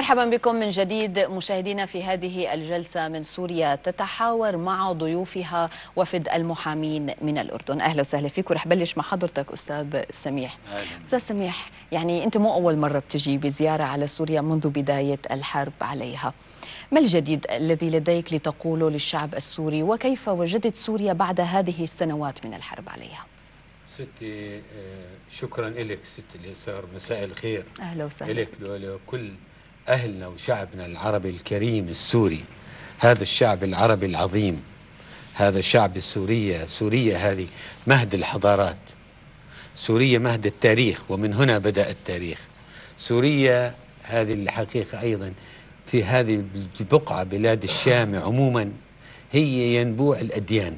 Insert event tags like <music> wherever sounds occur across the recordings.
مرحبا بكم من جديد مشاهدينا في هذه الجلسة من سوريا. تتحاور مع ضيوفها وفد المحامين من الأردن. أهلا وسهلا فيك. ورح بلش مع حضرتك أستاذ سميح. أستاذ سميح يعني أنت مو أول مرة بتجي بزيارة على سوريا منذ بداية الحرب عليها. ما الجديد الذي لديك لتقوله للشعب السوري؟ وكيف وجدت سوريا بعد هذه السنوات من الحرب عليها؟ ستي آه، شكرا لك ست اليسار. مساء الخير. أهلا وسهلا. لك ولكل أهلنا وشعبنا العربي الكريم السوري هذا الشعب العربي العظيم هذا شعب سوريا سوريا هذه مهد الحضارات سوريا مهد التاريخ ومن هنا بدأ التاريخ. سوريا هذه الحقيقة أيضا في هذه البقعة بلاد الشام عموما هي ينبوع الأديان.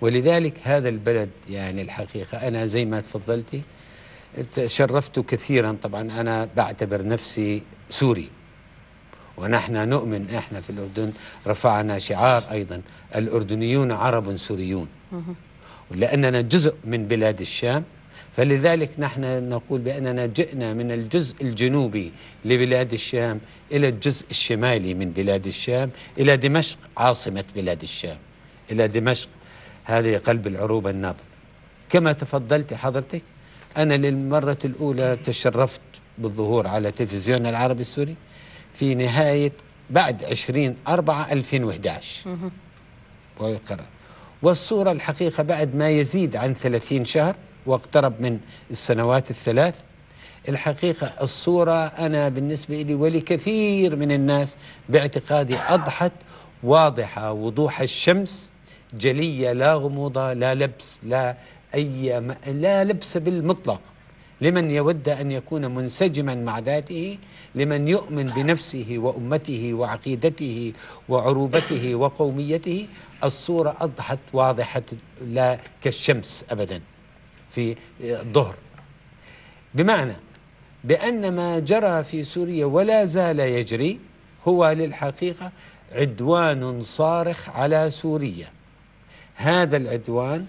ولذلك هذا البلد يعني الحقيقة أنا زي ما تفضلتي تشرفت كثيرا. طبعا أنا بعتبر نفسي سوري. ونحن نؤمن إحنا في الأردن رفعنا شعار أيضا. الأردنيون عرب سوريون. ولاننا جزء من بلاد الشام. فلذلك نحن نقول بأننا جئنا من الجزء الجنوبي لبلاد الشام إلى الجزء الشمالي من بلاد الشام إلى دمشق عاصمة بلاد الشام. إلى دمشق هذه قلب العروبة النابض كما تفضلت حضرتك أنا للمرة الأولى تشرفت بالظهور على تلفزيون العربي السوري في نهاية بعد 20 4 2011 والصورة الحقيقة بعد ما يزيد عن 30 شهر واقترب من السنوات الثلاث الحقيقة الصورة أنا بالنسبة لي ولكثير من الناس باعتقادي أضحت واضحة. وضوح الشمس جلية لا غموضة لا لبس لا أي لا لبس بالمطلق. لمن يود أن يكون منسجما مع ذاته لمن يؤمن بنفسه وأمته وعقيدته وعروبته وقوميته الصورة أضحت واضحة لا كالشمس أبدا في الظهر. بمعنى بأن ما جرى في سوريا ولا زال يجري هو للحقيقة عدوان صارخ على سوريا. هذا العدوان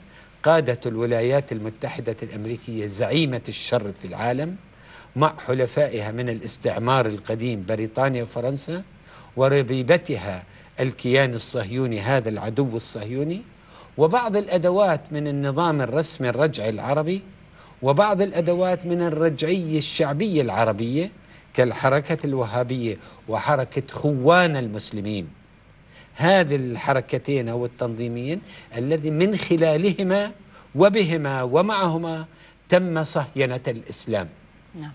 قادة الولايات المتحدة الأمريكية زعيمة الشر في العالم مع حلفائها من الاستعمار القديم بريطانيا وفرنسا وربيبتها الكيان الصهيوني هذا العدو الصهيوني وبعض الأدوات من النظام الرسمي الرجعي العربي وبعض الأدوات من الرجعية الشعبية العربية كالحركة الوهابية وحركة خوان المسلمين. هذه الحركتين أو التنظيمين الذي من خلالهما وبهما ومعهما تم صهينة الإسلام نعم.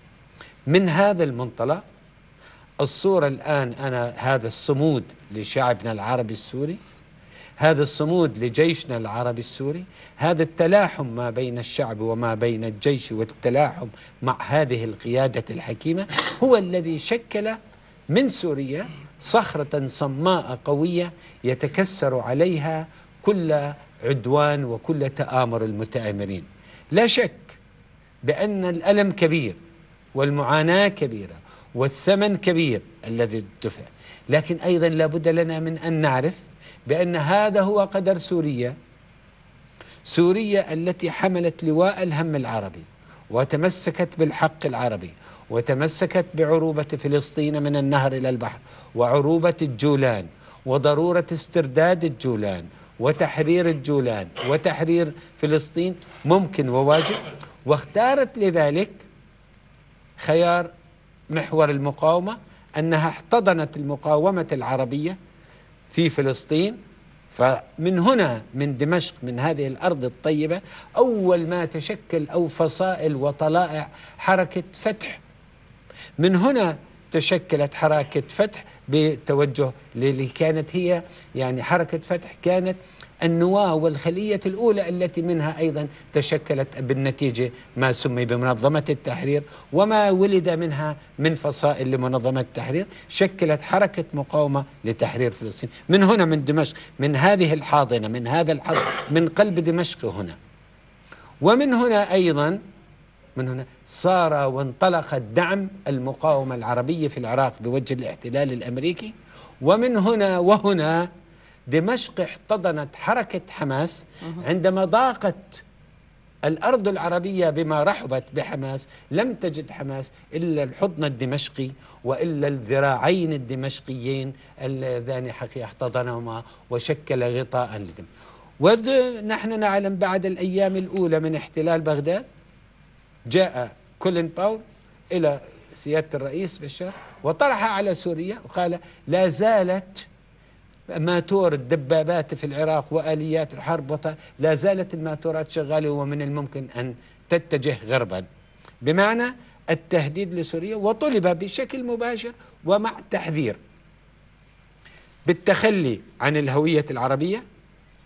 من هذا المنطلق الصورة الآن أنا هذا الصمود لشعبنا العربي السوري هذا الصمود لجيشنا العربي السوري هذا التلاحم ما بين الشعب وما بين الجيش والتلاحم مع هذه القيادة الحكيمة هو الذي شكل من سوريا صخرة صماء قوية يتكسر عليها كل عدوان وكل تآمر المتآمرين. لا شك بأن الألم كبير والمعاناة كبيرة والثمن كبير الذي دفع. لكن أيضا لابد لنا من أن نعرف بأن هذا هو قدر سوريا. سوريا التي حملت لواء الهم العربي وتمسكت بالحق العربي. وتمسكت بعروبة فلسطين من النهر إلى البحر وعروبة الجولان وضرورة استرداد الجولان وتحرير الجولان وتحرير فلسطين ممكن وواجب. واختارت لذلك خيار محور المقاومة أنها احتضنت المقاومة العربية في فلسطين. فمن هنا من دمشق من هذه الأرض الطيبة أول ما تشكل أو فصائل وطلائع حركة فتح من هنا تشكلت حركة فتح بتوجه اللي كانت هي يعني حركة فتح كانت النواة والخلية الأولى التي منها أيضا تشكلت بالنتيجة ما سمي بمنظمة التحرير وما ولد منها من فصائل لمنظمة التحرير شكلت حركة مقاومة لتحرير فلسطين. من هنا من دمشق من هذه الحاضنة من هذا الحضن من قلب دمشق هنا. ومن هنا أيضا من هنا. صار وانطلق الدعم المقاومة العربية في العراق بوجه الاحتلال الأمريكي. ومن هنا وهنا دمشق احتضنت حركة حماس عندما ضاقت الأرض العربية بما رحبت بحماس. لم تجد حماس إلا الحضن الدمشقي وإلا الذراعين الدمشقيين اللذان حقيقة احتضنهما وشكل غطاء لدم ونحن نعلم بعد الأيام الأولى من احتلال بغداد جاء كولين باول إلى سيادة الرئيس بشار وطرح على سوريا وقال لا زالت ماتور الدبابات في العراق وآليات الحرب لا زالت الماتورات شغالة ومن الممكن أن تتجه غربا. بمعنى التهديد لسوريا وطلب بشكل مباشر ومع تحذير. بالتخلي عن الهوية العربية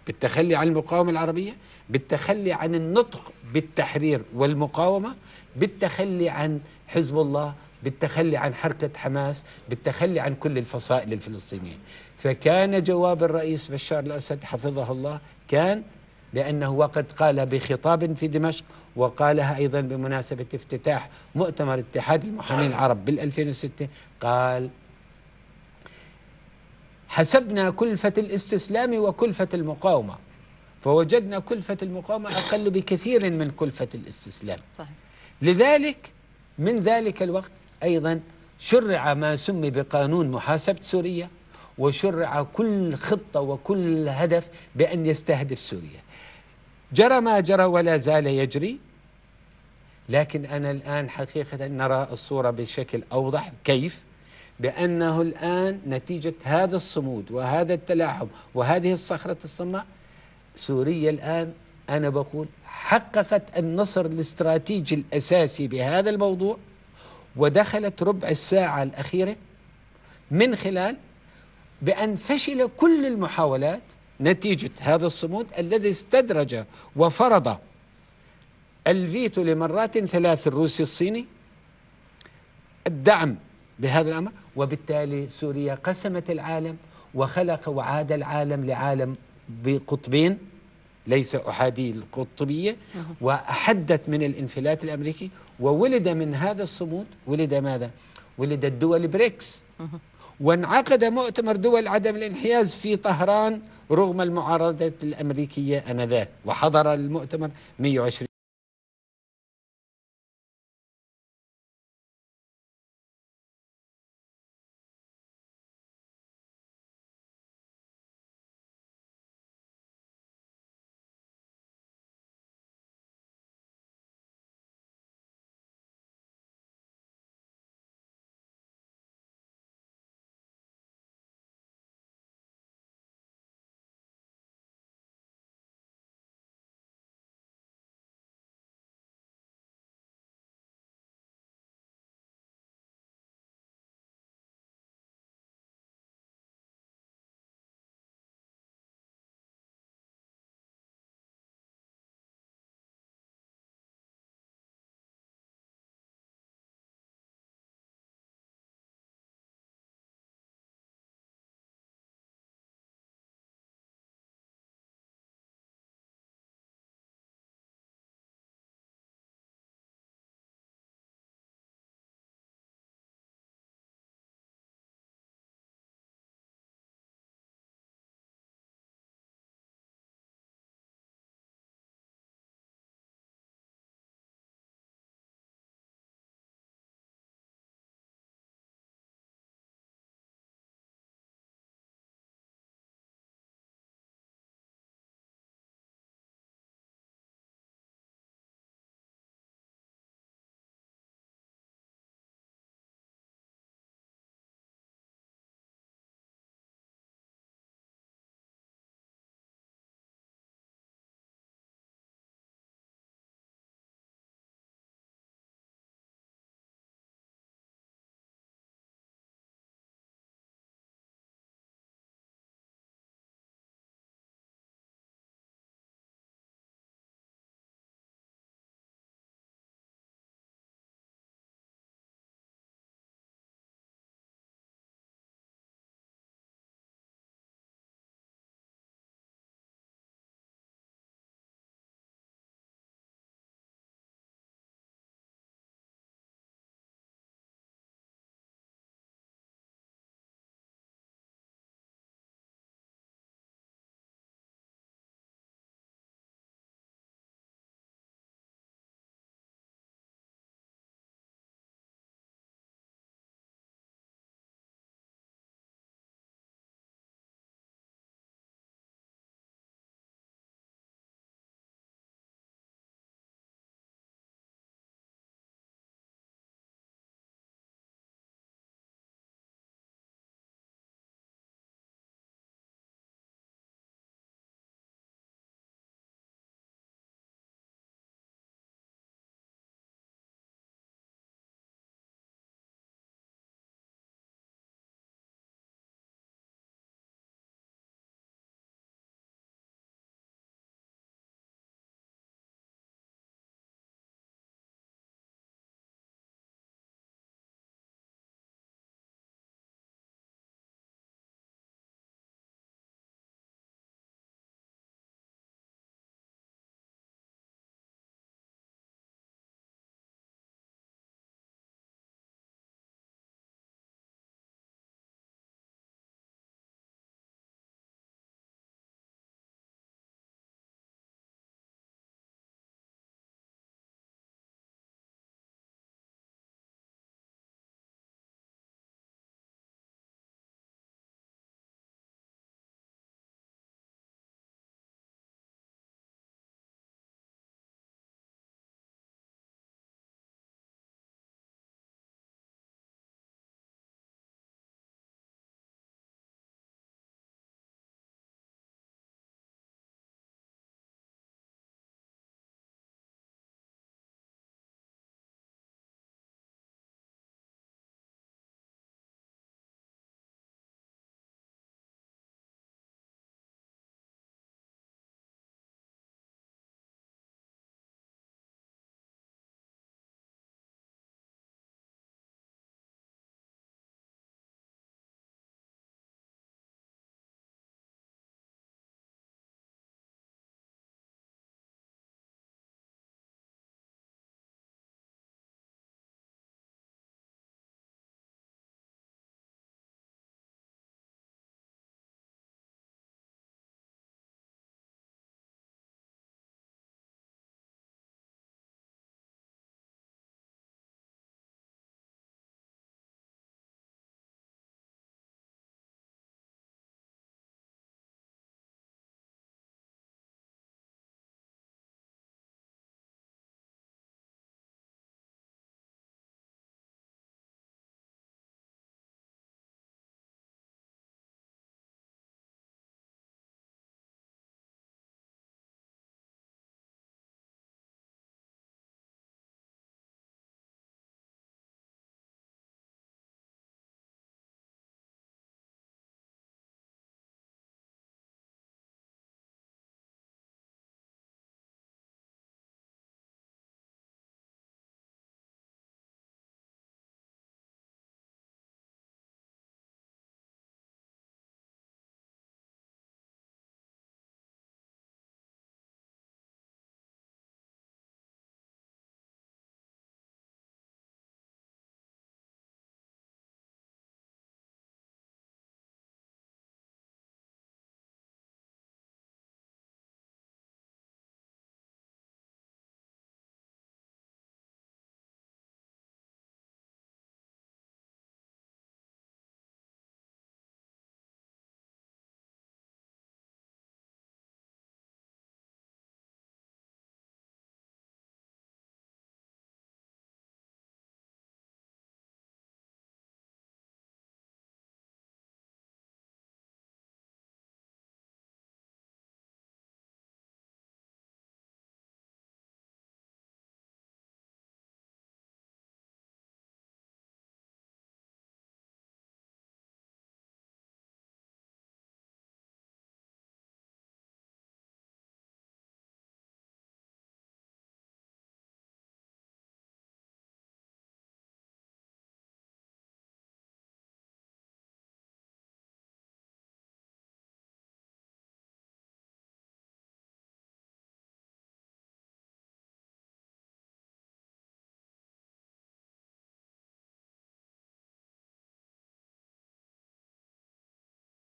بالتخلي عن المقاومة العربية بالتخلي عن النطق بالتحرير والمقاومة بالتخلي عن حزب الله بالتخلي عن حركة حماس بالتخلي عن كل الفصائل الفلسطينية. فكان جواب الرئيس بشار الأسد حفظه الله كان لأنه وقد قال بخطاب في دمشق وقالها أيضا بمناسبة افتتاح مؤتمر اتحاد المحامين العرب بال 2006 قال حسبنا كلفة الاستسلام وكلفة المقاومة. فوجدنا كلفة المقاومة أقل بكثير من كلفة الاستسلام. صحيح. لذلك من ذلك الوقت أيضا شرع ما سمي بقانون محاسبة سوريا وشرع كل خطة وكل هدف بأن يستهدف سوريا. جرى ما جرى ولا زال يجري لكن أنا الآن حقيقة نرى الصورة بشكل أوضح كيف. بأنه الآن نتيجة هذا الصمود وهذا التلاحم وهذه الصخرة الصماء. سوريا الآن أنا بقول حققت النصر الاستراتيجي الأساسي بهذا الموضوع ودخلت ربع الساعة الأخيرة من خلال بأن فشل كل المحاولات نتيجة هذا الصمود الذي استدرج وفرض الفيتو لمرات ثلاث الروسي الصيني الدعم بهذا الأمر وبالتالي سوريا قسمت العالم وخلق وعاد العالم لعالم بقطبين ليس أحادي القطبية وحدت من الانفلات الأمريكي وولد من هذا الصمود ولد ماذا؟ ولد الدول بريكس. وانعقد مؤتمر دول عدم الانحياز في طهران رغم المعارضة الأمريكية أنذاك وحضر المؤتمر 120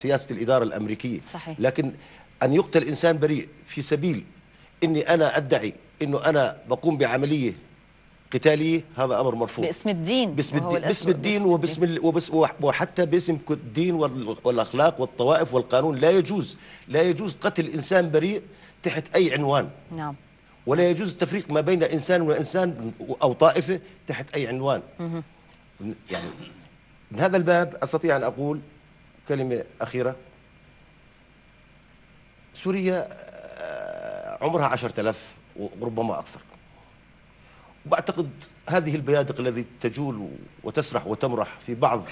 سياسة الإدارة الأمريكية. صحيح. لكن أن يقتل إنسان بريء في سبيل إني أنا أدعي إنه أنا بقوم بعملية قتالية هذا أمر مرفوض. باسم الدين باسم الدين, باسم الدين وباسم ال- وبس وحتى باسم الدين وال- والأخلاق والطوائف والقانون. لا يجوز لا يجوز قتل إنسان بريء تحت أي عنوان. نعم. ولا يجوز التفريق ما بين إنسان وإنسان أو طائفة تحت أي عنوان. مهم. يعني من هذا الباب أستطيع أن أقول كلمة أخيرة. سوريا آه، عمرها عشرة آلاف وربما أكثر وبعتقد هذه البيادق التي تجول وتسرح وتمرح في بعض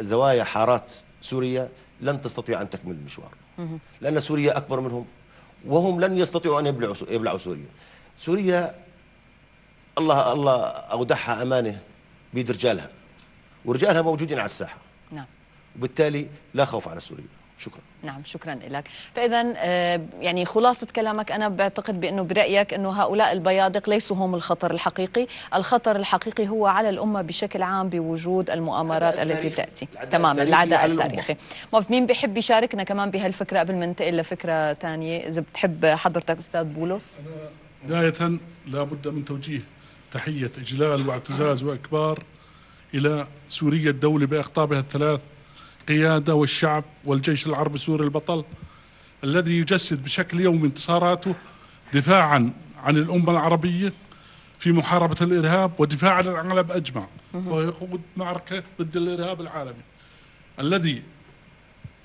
زوايا حارات سوريا لن تستطيع أن تكمل المشوار. لأن سوريا أكبر منهم وهم لن يستطيعوا أن يبلعوا يبلعوا سوريا. سوريا الله الله أودعها أمانة بيد رجالها ورجالها موجودين على الساحة. نعم. وبالتالي لا خوف على سوريا. شكرا. نعم شكرا لك. فاذا آه، يعني خلاصة كلامك أنا بعتقد بأنه برأيك أنه هؤلاء البيادق ليسوا هم الخطر الحقيقي. الخطر الحقيقي هو على الأمة بشكل عام بوجود المؤامرات التي. تأتي. العداء تماما التاريخي العداء. التاريخي ما في مين بيحب يشاركنا كمان بهالفكرة قبل ما ننتقل لفكرة ثانية؟ إذا بتحب حضرتك أستاذ بولس. بداية لا بد من توجيه تحية إجلال واعتزاز وإكبار إلى سوريا الدولة بأقطابها الثلاث قيادة والشعب والجيش العربي السوري البطل الذي يجسد بشكل يومي انتصاراته دفاعا عن الأمة العربية في محاربة الإرهاب ودفاعا عن العالم أجمع وهو يخوض معركة ضد الإرهاب العالمي الذي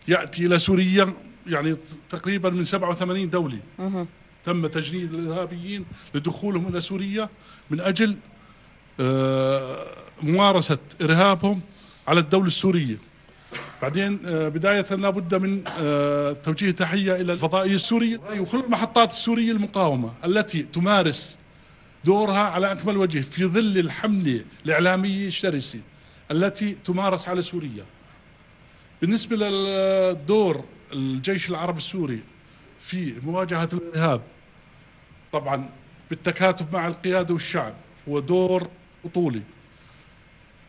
يأتي إلى سوريا يعني تقريبا من 87 دولة. تم تجنيد الإرهابيين لدخولهم إلى سوريا من أجل آه، ممارسة إرهابهم على الدولة السورية. بعدين آه، بداية لابد من آه، توجيه تحية إلى الفضائيه السوريه وكل المحطات السورية المقاومة التي تمارس دورها على أكمل وجه في ظل الحملة الإعلامية الشرسة التي تمارس على سوريا. بالنسبة للدور الجيش العربي السوري في مواجهة الإرهاب طبعا بالتكاتف مع القيادة والشعب هو دور بطولي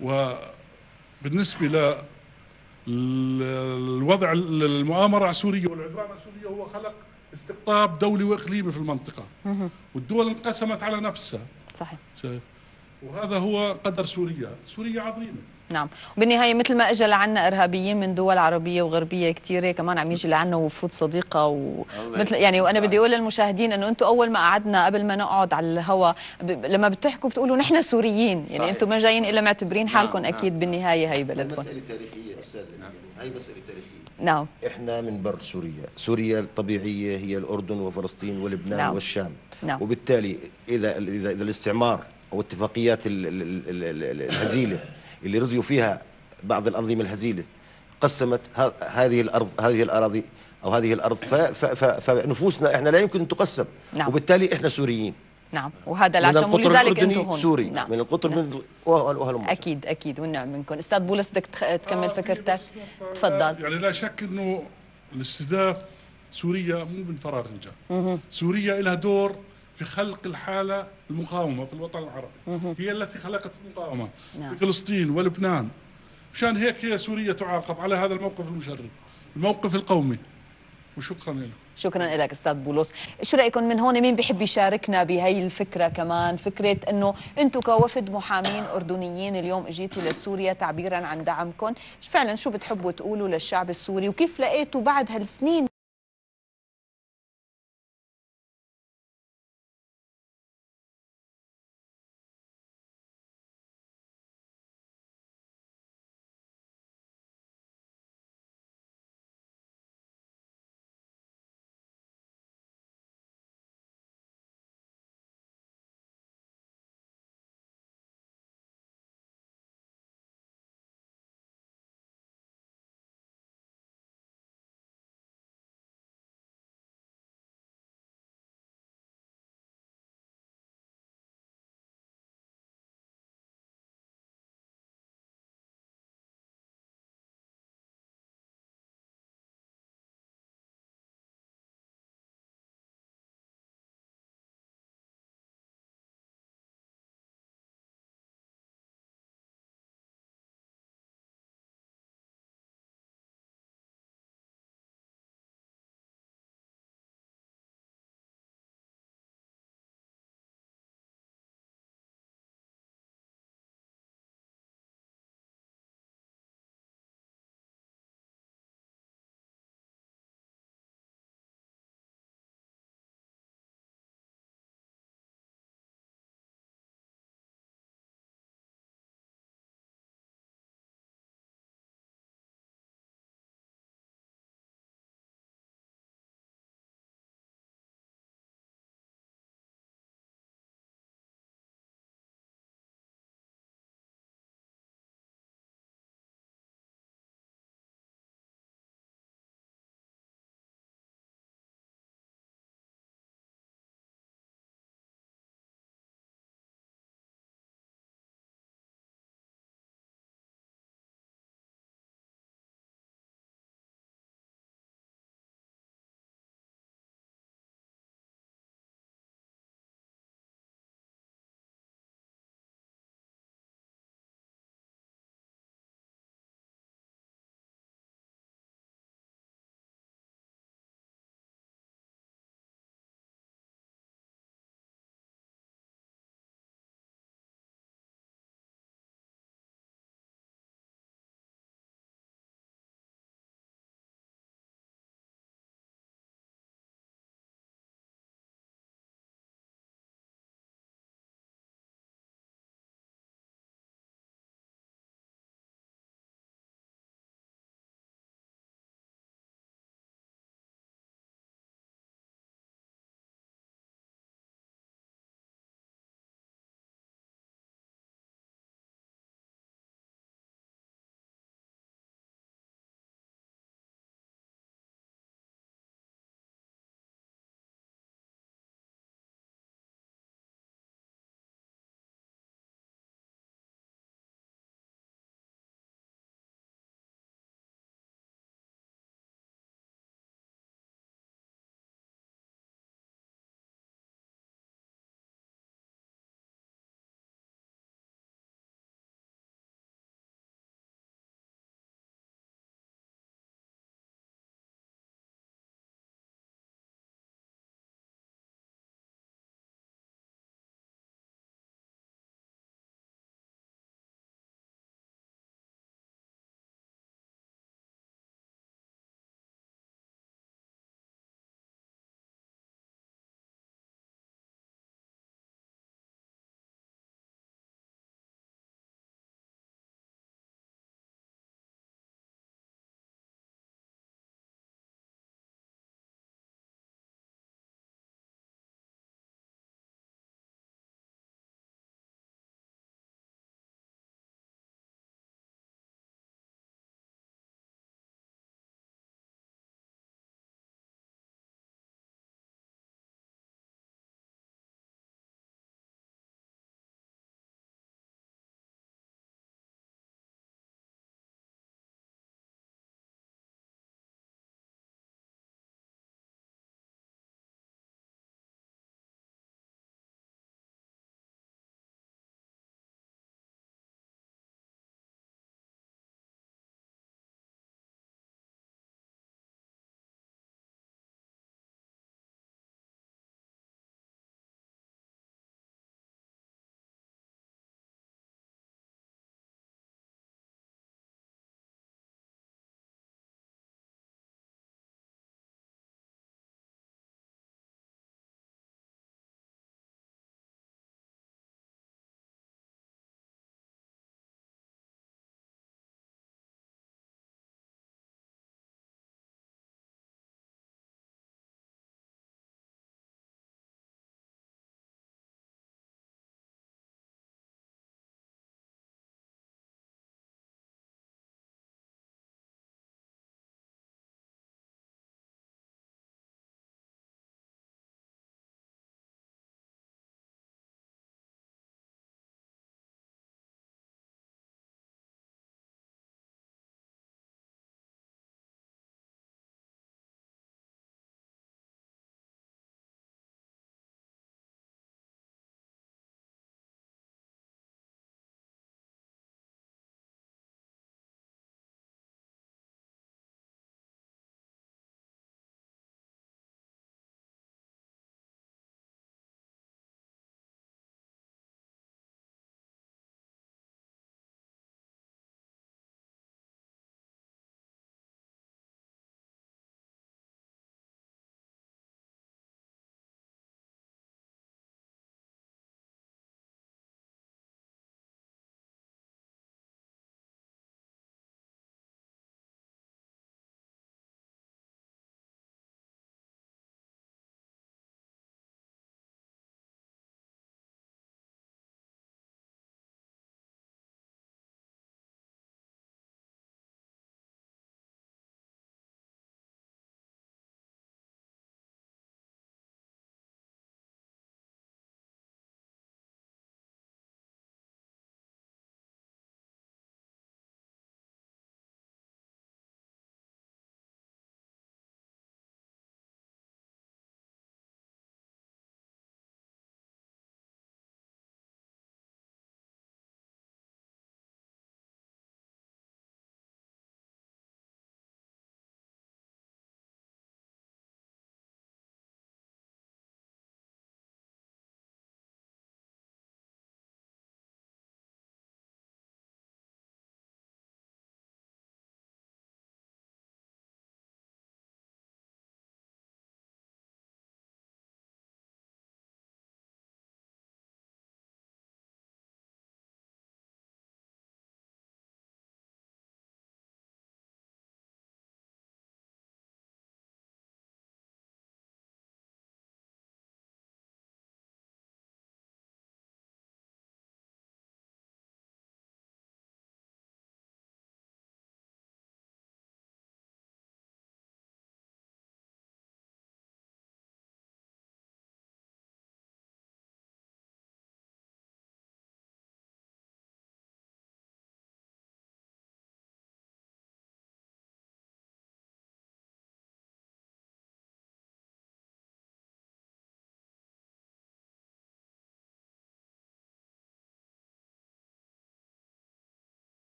وبالنسبة ل الوضع المؤامره على سوريا والعدوان على سوريا هو خلق استقطاب دولي وإقليمي في المنطقة. مهم. والدول انقسمت على نفسها. صحيح. وهذا هو قدر سوريا. سوريا عظيمة. نعم. بالنهاية مثل ما اجى لعنا إرهابيين من دول عربية وغربية كثيرة كمان عم يجي لعنا وفود صديقة ومثل يعني وأنا بدي أقول للمشاهدين إنه أنتم أول ما قعدنا قبل ما نقعد على الهواء ب... لما بتحكوا بتقولوا نحن سوريين. يعني. أنتم ما جايين إلا معتبرين حالكم نعم، أكيد نعم. بالنهاية هي بلدكم. مسألة تاريخية. أستاذ هي مسألة تاريخية. نعم. إحنا من بر سوريا. سوريا الطبيعية هي الأردن وفلسطين ولبنان نعم. والشام. نعم. وبالتالي إذا إذا, إذا الاستعمار أو اتفاقيات ال- ال- ال- ال- ال- الهزيلة اللي رضيوا فيها بعض الأنظمة الهزيلة قسمت ه- هذه الأرض هذه الأراضي أو هذه الأرض ف- ف- ف- فنفوسنا إحنا لا يمكن أن تقسم. نعم. وبالتالي إحنا سوريين. نعم. وهذا من العشم القطر ولذلك أنتم هون سوري. نعم. من القطر نعم. من وهلم أكيد أكيد. والنعم منكم. أستاذ بولس بدك تكمل آه، فكرتك؟ نقطة، تفضل. يعني لا شك إنه الاستهداف سوريا مو من فراغ جاء. سوريا لها دور في خلق الحالة المقاومة في الوطن العربي. هي التي خلقت المقاومة. نعم. في فلسطين ولبنان. مشان هيك هي سوريا تعاقب على هذا الموقف المشرف الموقف القومي. وشكرا لكم شكرا لك أستاذ بولس. شو رأيكم من هون؟ مين بيحب يشاركنا بهي الفكرة كمان؟ فكرة إنه أنتم كوفد محامين أردنيين اليوم اجيتوا لسوريا تعبيرا عن دعمكم. فعلا شو بتحبوا تقولوا للشعب السوري؟ وكيف لقيتوا بعد هالسنين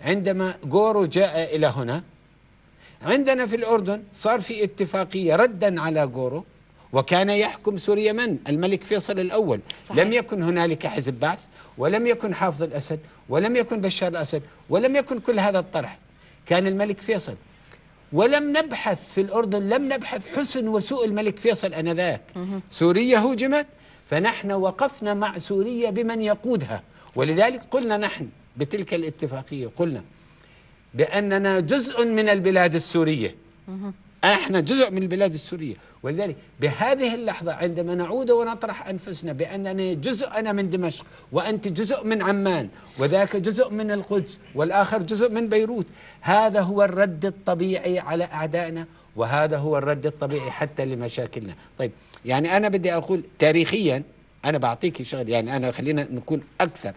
عندما جورو جاء إلى هنا عندنا في الأردن صار في اتفاقية ردا على جورو وكان يحكم سوريا من؟ الملك فيصل الأول صحيح. لم يكن هنالك حزب بعث ولم يكن حافظ الأسد ولم يكن بشار الأسد ولم يكن كل هذا الطرح كان الملك فيصل ولم نبحث في الأردن لم نبحث حسن وسوء الملك فيصل أنذاك. سوريا هوجمت فنحن وقفنا مع سوريا بمن يقودها ولذلك قلنا نحن بتلك الاتفاقية قلنا بأننا جزء من البلاد السورية. إحنا جزء من البلاد السورية ولذلك بهذه اللحظة عندما نعود ونطرح أنفسنا بأنني جزء أنا من دمشق وأنت جزء من عمان وذاك جزء من القدس والآخر جزء من بيروت هذا هو الرد الطبيعي على أعدائنا وهذا هو الرد الطبيعي حتى لمشاكلنا طيب يعني أنا بدي أقول تاريخيا أنا بعطيك شغل يعني أنا خلينا نكون أكثر.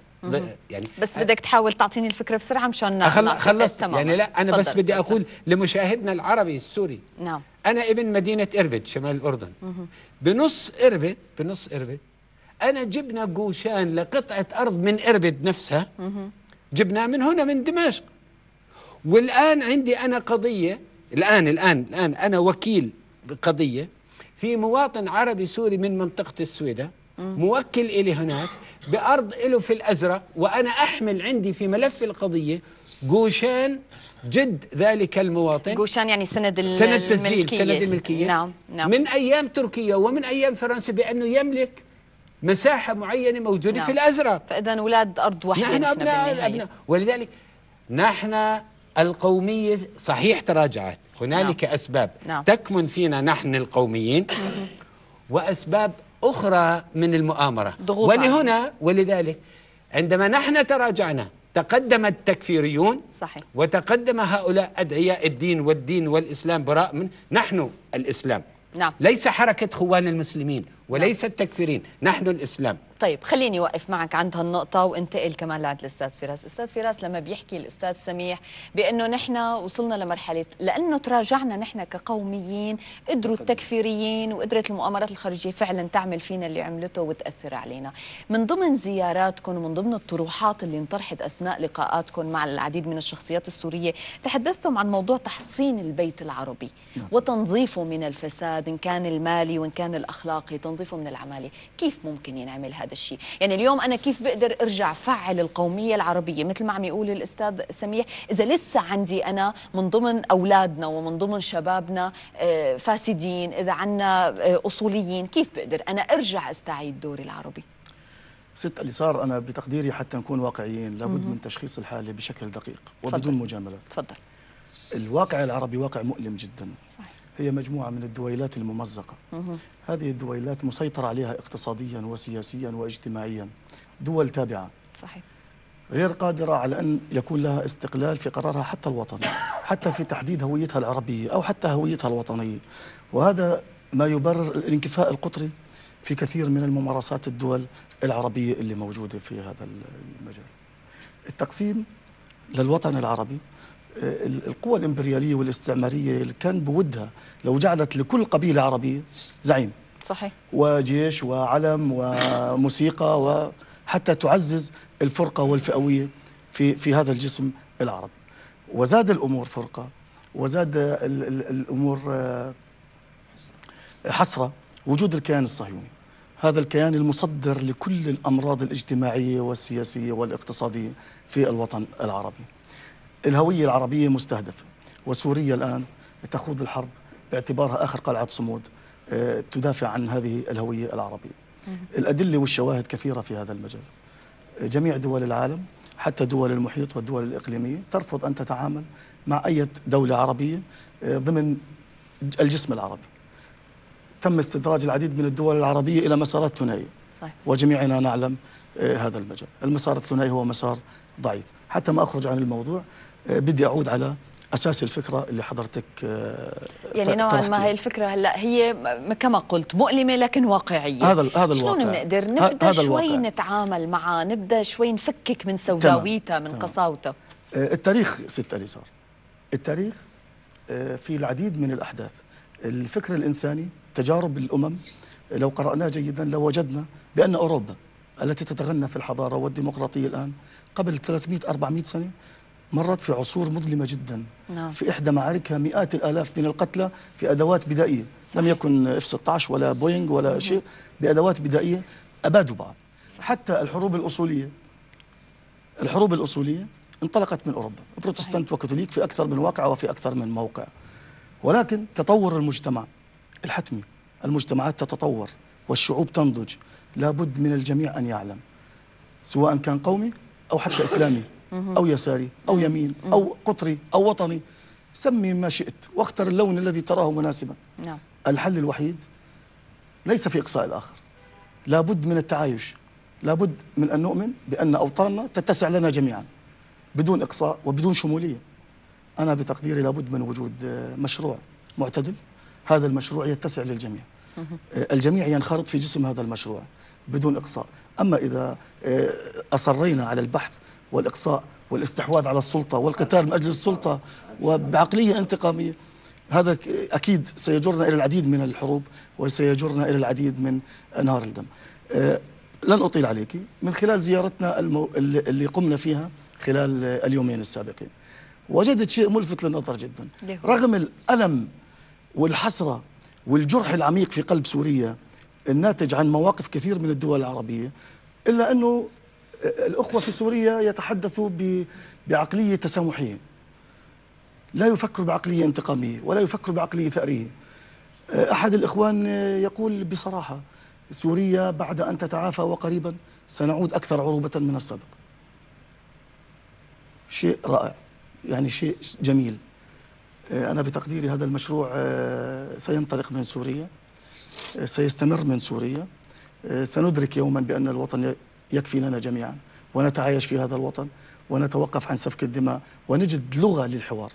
يعني بس بدك تحاول تعطيني الفكرة بسرعة مشان خلصت. يعني لا أنا بس بدي. أقول لمشاهدنا العربي السوري نعم أنا ابن مدينة إربد شمال الأردن مهم. بنص إربد بنص إربد أنا جبنا جوشان لقطعة أرض من إربد نفسها. جبناه من هنا من دمشق والآن عندي أنا قضية الآن الآن الآن أنا وكيل قضية في مواطن عربي سوري من منطقة السويدة مم. موكل إلي هناك بأرض له في الأزرق وأنا أحمل عندي في ملف القضية جوشان جد ذلك المواطن جوشان يعني سند ال- سند تسجيل الملكية. سند الملكية نعم نعم من أيام تركيا ومن أيام فرنسا بأنه يملك مساحة معينة موجودة نعم. في الأزرق فإذا أولاد أرض واحدة نحن أبناء. الأبناء ولذلك نحن القومية صحيح تراجعت هنالك نعم. أسباب نعم. تكمن فينا نحن القوميين وأسباب أخرى من المؤامرة. ضغوط ولهنا ولذلك عندما نحن تراجعنا تقدم التكفيريون صحيح. وتقدم هؤلاء أدعياء الدين والدين والإسلام براء من نحن الإسلام. نعم. ليس حركة خوان المسلمين. وليس التكفيرين نحن الإسلام طيب خليني أوقف معك عند هالنقطة وانتقل كمان لعند الأستاذ فراس، الأستاذ فراس لما بيحكي الأستاذ سميح بأنه نحن وصلنا لمرحلة لأنه تراجعنا نحن كقوميين قدروا التكفيريين وقدرت المؤامرات الخارجية فعلا تعمل فينا اللي عملته وتأثر علينا. من ضمن زياراتكم ومن ضمن الطروحات اللي انطرحت أثناء لقاءاتكم مع العديد من الشخصيات السورية، تحدثتم عن موضوع تحصين البيت العربي نعم. وتنظيفه من الفساد إن كان المالي وإن كان الأخلاقي، تنظيفه من العمالة، كيف ممكن ينعمل هذا الشيء؟ يعني اليوم أنا كيف بقدر أرجع فعل القومية العربية مثل ما عم يقول الأستاذ سميح إذا لسه عندي أنا من ضمن أولادنا ومن ضمن شبابنا آه، فاسدين إذا عنا آه، أصوليين كيف بقدر أنا أرجع أستعيد دوري العربي ست اليسار أنا بتقديري حتى نكون واقعيين لابد. من تشخيص الحالة بشكل دقيق. وبدون مجاملات تفضل الواقع العربي واقع مؤلم جدا. هي مجموعة من الدويلات الممزقة. مهم. هذه الدويلات مسيطر عليها اقتصاديا وسياسيا واجتماعيا. دول تابعة. صحيح. غير قادرة على أن يكون لها استقلال في قرارها حتى الوطني حتى في تحديد هويتها العربية أو حتى هويتها الوطنية. وهذا ما يبرر الانكفاء القطري في كثير من الممارسات الدول العربية اللي موجودة في هذا المجال. التقسيم للوطن العربي القوى الإمبريالية والاستعمارية اللي كان بودها لو جعلت لكل قبيلة عربية زعيم. صحيح. وجيش وعلم وموسيقى وحتى تعزز الفرقة والفئوية في في هذا الجسم العربي وزاد الأمور فرقة وزاد ال- ال- الأمور آه، حسرة وجود الكيان الصهيوني. هذا الكيان المصدر لكل الأمراض الاجتماعية والسياسية والاقتصادية في الوطن العربي. الهوية العربية مستهدفة وسوريا الآن تخوض الحرب باعتبارها آخر قلعة صمود آه، تدافع عن هذه الهوية العربية. الأدلة والشواهد كثيرة في هذا المجال. جميع دول العالم حتى دول المحيط والدول الإقليمية ترفض أن تتعامل مع أي دولة عربية آه، ضمن الجسم العربي. تم استدراج العديد من الدول العربية إلى مسارات ثنائية. صحيح. وجميعنا نعلم آه، هذا المجال. المسار الثنائي هو مسار ضعيف. حتى ما أخرج عن الموضوع بدي أعود على أساس الفكرة اللي حضرتك آه، يعني نوعا ما. هي الفكرة هلأ هي كما قلت مؤلمة لكن واقعية. هذا هذا الواقع. شلون بنقدر نبدأ هذا شوي الواقع. نتعامل معه نبدأ شوي نفكك من سوداويتها من تمام. قساوتها آه، التاريخ ست اليسار التاريخ آه، في العديد من الأحداث. الفكر الإنساني تجارب الأمم آه، لو قرأناه جيدا لوجدنا بأن أوروبا التي تتغنى في الحضارة والديمقراطية الآن قبل 300-400 سنة مرت في عصور مظلمة جدا. نعم. في إحدى معاركها مئات الآلاف من القتلى في أدوات بدائية. لم يكن إف 16 ولا بوينغ ولا شيء بأدوات بدائية أبادوا بعض. حتى الحروب الأصولية الحروب الأصولية انطلقت من أوروبا. بروتستانت وكاثوليك في أكثر من واقع وفي أكثر من موقع. ولكن تطور المجتمع الحتمي. المجتمعات تتطور والشعوب تنضج. لابد من الجميع أن يعلم سواء كان قومي أو حتى إسلامي. <coughs> أو يساري أو يمين أو قطري أو وطني. سمي ما شئت واختر اللون الذي تراه مناسبا. نعم. الحل الوحيد ليس في إقصاء الآخر. لابد من التعايش. لابد من أن نؤمن بأن أوطاننا تتسع لنا جميعا بدون إقصاء وبدون شمولية. أنا بتقديري لابد من وجود مشروع معتدل. هذا المشروع يتسع للجميع. آه، الجميع ينخرط في جسم هذا المشروع بدون إقصاء. أما إذا آه، أصرينا على البحث والإقصاء والإستحواذ على السلطة والقتال من أجل السلطة وبعقلية انتقامية. هذا أكيد سيجرنا إلى العديد من الحروب وسيجرنا إلى العديد من أنهار الدم. آه، لن أطيل عليك. من خلال زيارتنا المو... اللي قمنا فيها خلال اليومين السابقين وجدت شيء ملفت للنظر جدا؟ رغم الألم والحسرة والجرح العميق في قلب سوريا الناتج عن مواقف كثير من الدول العربية إلا أنه الأخوة في سوريا يتحدثوا بعقلية تسامحية لا يفكر بعقلية انتقامية ولا يفكر بعقلية ثأرية أحد الإخوان يقول بصراحة سوريا بعد أن تتعافى وقريبا سنعود أكثر عروبة من السابق شيء رائع يعني شيء جميل. أنا بتقديري هذا المشروع آه، سينطلق من سوريا آه، سيستمر من سوريا. آه، سندرك يوما بأن الوطن يكفي لنا جميعا. ونتعايش في هذا الوطن ونتوقف عن سفك الدماء ونجد لغة للحوار.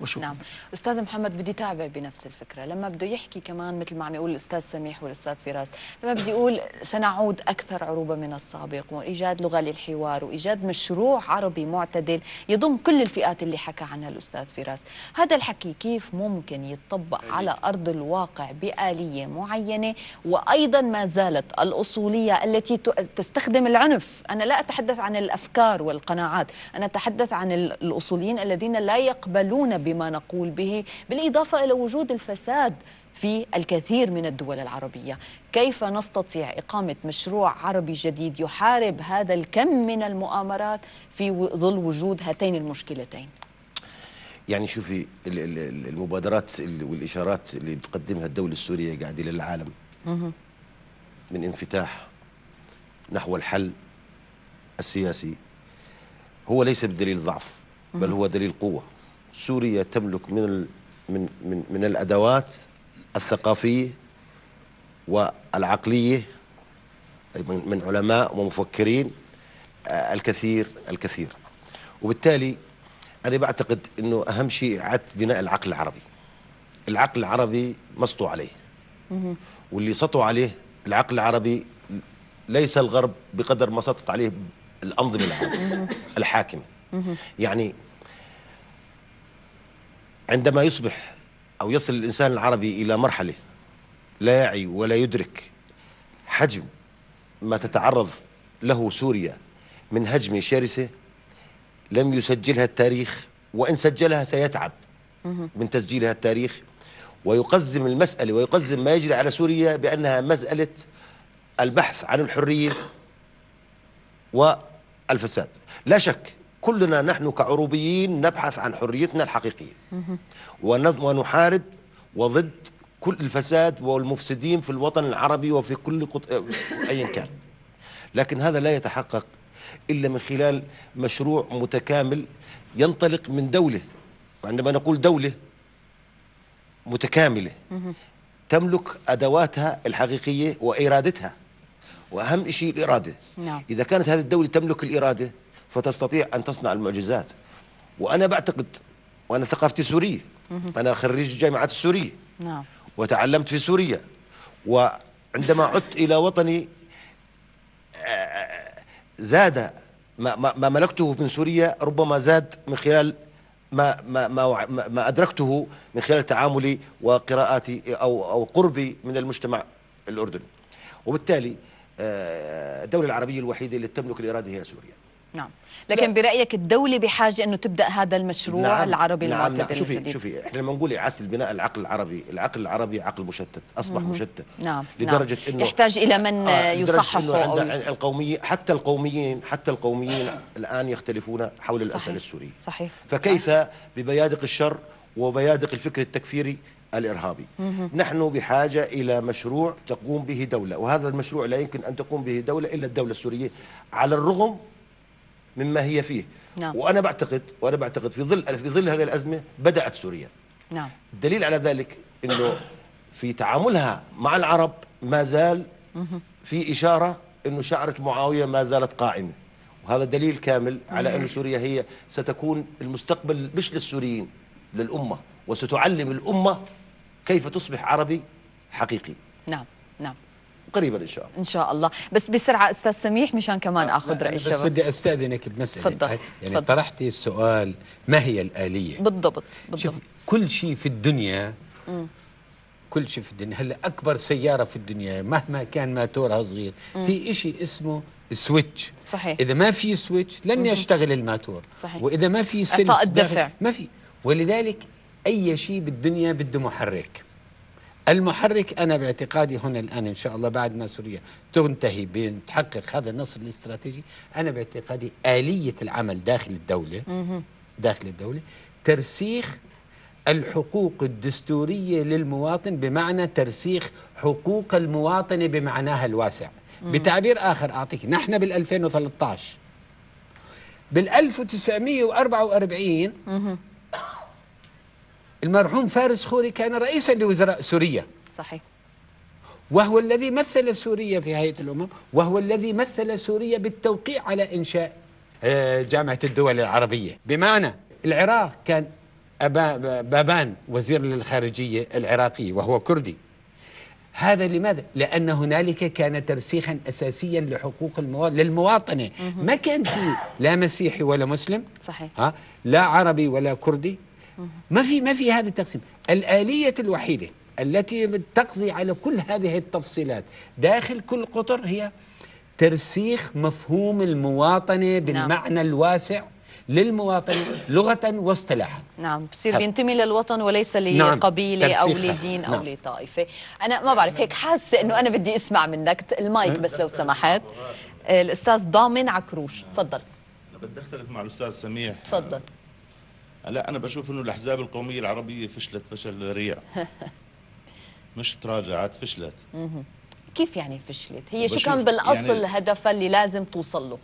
وشكرا. نعم. أستاذ محمد بدي تابع بنفس الفكرة. لما بده يحكي كمان مثل ما عم يقول الأستاذ سميح والأستاذ فراس لما بده يقول سنعود أكثر عروبة من السابق وإيجاد لغة للحوار وإيجاد مشروع عربي معتدل يضم كل الفئات اللي حكى عنها الأستاذ فراس. هذا الحكي كيف ممكن يتطبق على أرض الواقع بآلية معينة؟ وأيضا ما زالت الأصولية التي تستخدم العنف. أنا لا أتحدث عن الأفكار والقناعات أنا أتحدث عن ال- الأصوليين الذين لا يقبلون بما نقول به بالإضافة إلى وجود الفساد في الكثير من الدول العربية. كيف نستطيع إقامة مشروع عربي جديد يحارب هذا الكم من المؤامرات في ظل وجود هاتين المشكلتين؟ يعني شوفي ال- ال- ال- المبادرات ال- والإشارات اللي بتقدمها الدولة السورية قاعدة للعالم. من انفتاح نحو الحل السياسي هو ليس بدليل ضعف بل هو دليل قوة. سوريا تملك من ال من من من الأدوات الثقافية والعقلية أي من علماء ومفكرين آه، الكثير الكثير. وبالتالي أنا بعتقد أنه أهم شيء إعادة بناء العقل العربي. العقل العربي مسطو عليه. واللي سطوا عليه العقل العربي ليس الغرب بقدر ما سطت عليه الحاكمة. مهم. يعني عندما يصبح أو يصل الإنسان العربي إلى مرحلة لا يعي ولا يدرك حجم ما تتعرض له سوريا من هجمة شرسة لم يسجلها التاريخ وإن سجلها سيتعب. من تسجيلها التاريخ ويقزم المسألة ويقزم ما يجري على سوريا بأنها مسألة البحث عن الحرية والفساد لا شك كلنا نحن كعروبيين نبحث عن حريتنا الحقيقية. ونحارب وضد كل الفساد والمفسدين في الوطن العربي وفي كل قط... أيا كان. لكن هذا لا يتحقق إلا من خلال مشروع متكامل ينطلق من دولة وعندما نقول دولة متكاملة. تملك أدواتها الحقيقية وإرادتها. وأهم شيء الإرادة. نعم. إذا كانت هذه الدولة تملك الإرادة فتستطيع أن تصنع المعجزات. وأنا بعتقد وأنا ثقافتي سورية. أنا خريج الجامعات السورية. نعم. وتعلمت في سوريا. وعندما عدت إلى وطني آه، زاد ما, ما, ما ملكته من سوريا ربما زاد من خلال ما ما ما ما أدركته من خلال تعاملي وقراءاتي أو أو قربي من المجتمع الأردني. وبالتالي آه، الدولة العربية الوحيدة اللي تملك الإرادة هي سوريا. نعم. لكن برأيك الدولة بحاجة أنه تبدأ هذا المشروع العربي نعم المعتدل نعم شوفي الجديد؟ شوفي إحنا لما نقول إعادة البناء العقل العربي، العقل العربي عقل مشتت، أصبح مهم. مشتت. نعم لدرجة نعم. إنه يحتاج إلى من آه، يصححه أو عند القوميين حتى القوميين حتى القوميين الآن يختلفون حول الاسئله صحيح. السوريه صحيح. فكيف ببيادق الشر وبيادق الفكر التكفيري الإرهابي؟ مهم. نحن بحاجة إلى مشروع تقوم به دولة وهذا المشروع لا يمكن أن تقوم به دولة إلا الدولة السورية على الرغم مما هي فيه. نعم. وأنا بعتقد وأنا بعتقد في ظل في ظل هذه الأزمة بدأت سوريا. نعم. الدليل على ذلك إنه في تعاملها مع العرب ما زال. في إشارة أنه شعرة معاوية ما زالت قائمة. وهذا دليل كامل على أن سوريا هي ستكون المستقبل مش للسوريين للأمة. وستعلم الأمة كيف تصبح عربي حقيقي. نعم نعم. قريبا إن شاء الله إن شاء الله بس بسرعة أستاذ سميح مشان كمان لا، رأي بس الشباب بدي أستأذنك بمسألة تفضل، يعني تفضل. طرحتي السؤال ما هي الآلية؟ بالضبط شوف بالضبط كل شيء في الدنيا مم. كل شيء في الدنيا هلا أكبر سيارة في الدنيا مهما كان موتورها صغير مم. في شيء اسمه switch صحيح إذا ما في switch لن. يشتغل الموتور صحيح. وإذا ما في سلك الدفع. ما في ولذلك أي شيء بالدنيا بده محرك المحرك أنا باعتقادي هنا الآن إن شاء الله بعد ما سوريا تنتهي بتحقق هذا النصر الاستراتيجي أنا باعتقادي آلية العمل داخل الدولة مهم. داخل الدولة ترسيخ الحقوق الدستورية للمواطن بمعنى ترسيخ حقوق المواطنة بمعناها الواسع. بتعبير آخر أعطيك نحن بال 2013 بال 1944 مهم. المرحوم فارس خوري كان رئيسا لوزراء سوريا. صحيح. وهو الذي مثل سوريا في هيئة الأمم وهو الذي مثل سوريا بالتوقيع على إنشاء آه، جامعة الدول العربية. بمعنى العراق كان أبا بابان وزير للخارجية العراقي وهو كردي. هذا لماذا؟ لأن هنالك كان ترسيخا أساسيا لحقوق المواطن للمواطنة. ما كان في لا مسيحي ولا مسلم. صحيح. ها؟ لا عربي ولا كردي. ما في ما في هذا التقسيم. الآلية الوحيدة التي تقضي على كل هذه التفصيلات داخل كل قطر هي ترسيخ مفهوم المواطنة بالمعنى الواسع للمواطنة لغة واصطلاحا. نعم. بصير. بينتمي للوطن وليس نعم، لقبيلة أو ترسيخها. لدين أو نعم. لطائفة. أنا ما بعرف هيك حاسة أنه أنا بدي أسمع منك. المايك بس لو سمحت. الأستاذ ضامن عكروش. تفضل. أنا بدي أختلف مع الأستاذ سميح. تفضل. لا أنا بشوف إنه الأحزاب القومية العربية فشلت فشل ذريع <laughs> مش تراجعت فشلت. كيف يعني فشلت هي شو كان بالأصل يعني- هدفها اللي لازم توصل له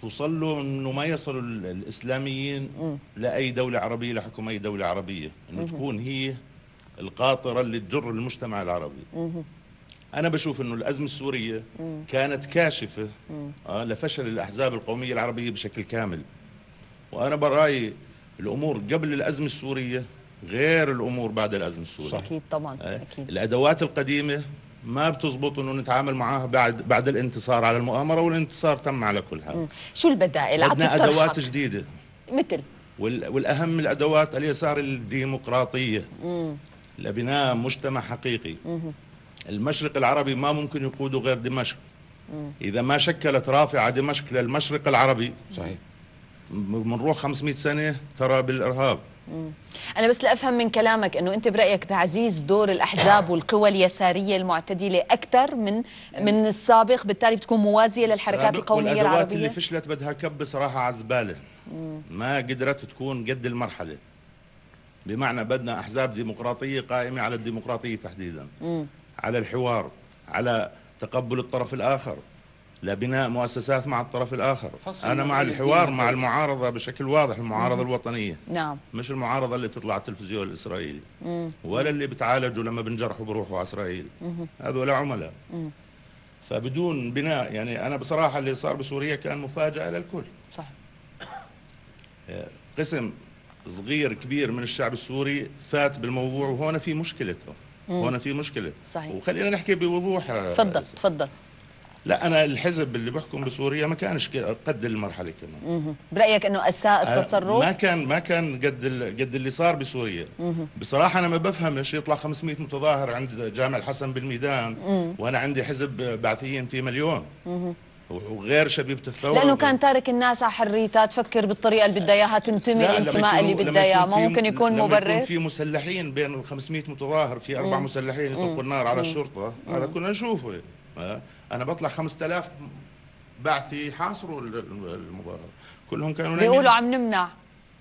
توصل له إنه ما يصلوا ال- الإسلاميين مم. لأي دولة عربية لحكم أي دولة عربية إنه. تكون هي القاطرة اللي تجر المجتمع العربي مهم. أنا بشوف إنه الأزمة السورية مم. كانت كاشفة مم. آه لفشل الأحزاب القومية العربية بشكل كامل وأنا برأيي الأمور قبل الأزمة السورية غير الأمور بعد الأزمة السورية. أكيد طبعا آه، أكيد. الأدوات القديمة ما بتزبط إنه نتعامل معها بعد بعد الانتصار على المؤامرة والانتصار تم على كل حال. مم. شو البدائل؟ بدنا عطي أدوات. جديدة. مثل؟ وال- والأهم الأدوات اليسار الديمقراطية. مم. لبناء مجتمع حقيقي. مهم. المشرق العربي ما ممكن يقوده غير دمشق. مم. إذا ما شكلت رافعة دمشق للمشرق العربي صحيح. بنروح 500 سنة ترى بالإرهاب مم. أنا بس لأفهم من كلامك أنه أنت برأيك تعزيز دور الأحزاب والقوى اليسارية المعتدلة أكثر من من السابق بالتالي بتكون موازية للحركات السابق القومية والأدوات اللي فشلت بدها كب صراحة على الزبالة. ما قدرت تكون قد المرحلة بمعنى بدنا أحزاب ديمقراطية قائمة على الديمقراطية تحديدا مم. على الحوار على تقبل الطرف الآخر لبناء مؤسسات مع الطرف الآخر فصل أنا مع الحوار مع. المعارضة بشكل واضح المعارضة الوطنية نعم مش المعارضة اللي بتطلع على التلفزيون الإسرائيلي مم. ولا اللي بتعالجوا لما بنجرحوا بروحوا على إسرائيل مم. هذول عملاء مم. فبدون بناء يعني أنا بصراحة اللي صار بسوريا كان مفاجأة للكل صح قسم صغير كبير من الشعب السوري فات بالموضوع وهون في مشكله مم. هون في مشكلة صحيح. وخلينا نحكي بوضوح يا تفضل. تفضل لا أنا الحزب اللي بحكم بسوريا ما كانش قد المرحلة كمان مهم. برأيك أنه أساء آه، ما التصرف كان ما كان قد قد اللي صار بسوريا مهم. بصراحة أنا ما بفهم ليش يطلع 500 متظاهر عند جامع الحسن بالميدان مم. وأنا عندي حزب بعثيين في مليون. وغير شبيبه الثوره لأنه كان تارك الناس على حريتها تفكر بالطريقة اللي بدها إياها تنتمي لا، لما الانتماء اللي بدها لما يكون ما ممكن يكون لما مبرر يكون في مسلحين بين ال 500 متظاهر في أربع مم. مسلحين. يطلقوا النار على مم. الشرطة هذا كنا نشوفه أنا بطلع 5000 بعثي حاصروا ال- ال- المظاهر كلهم كانوا. بيقولوا عم نمنع.